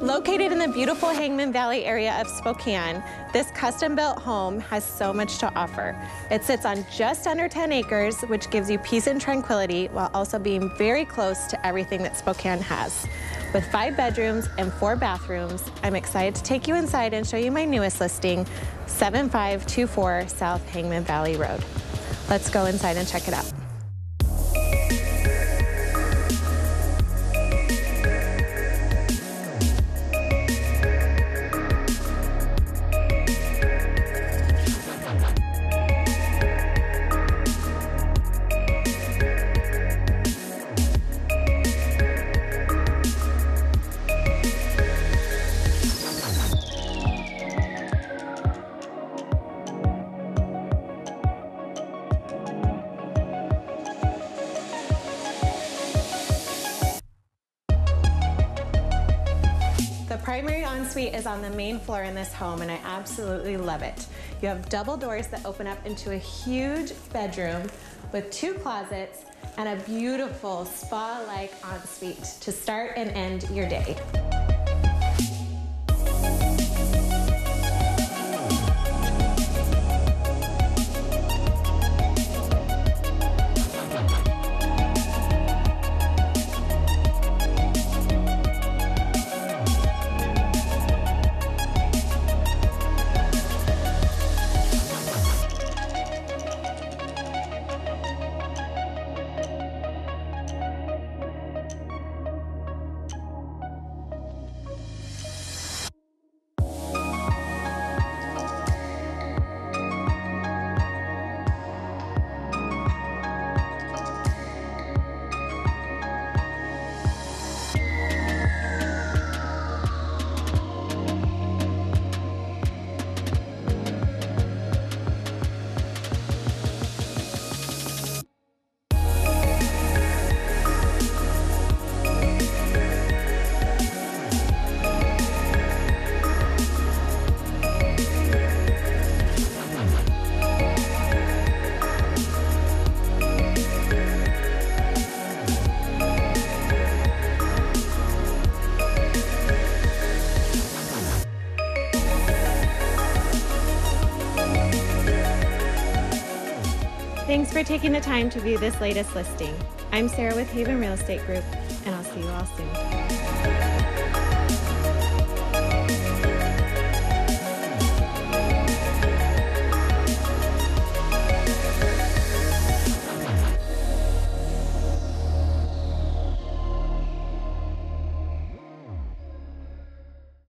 Located in the beautiful Hangman Valley area of Spokane, this custom-built home has so much to offer. It sits on just under 10 acres, which gives you peace and tranquility while also being very close to everything that Spokane has. With five bedrooms and four bathrooms, I'm excited to take you inside and show you my newest listing, 7524 South Hangman Valley Road. Let's go inside and check it out. The primary ensuite is on the main floor in this home and I absolutely love it. You have double doors that open up into a huge bedroom with two closets and a beautiful spa-like ensuite to start and end your day. Thanks for taking the time to view this latest listing. I'm Sarah with Haven Real Estate Group, and I'll see you all soon.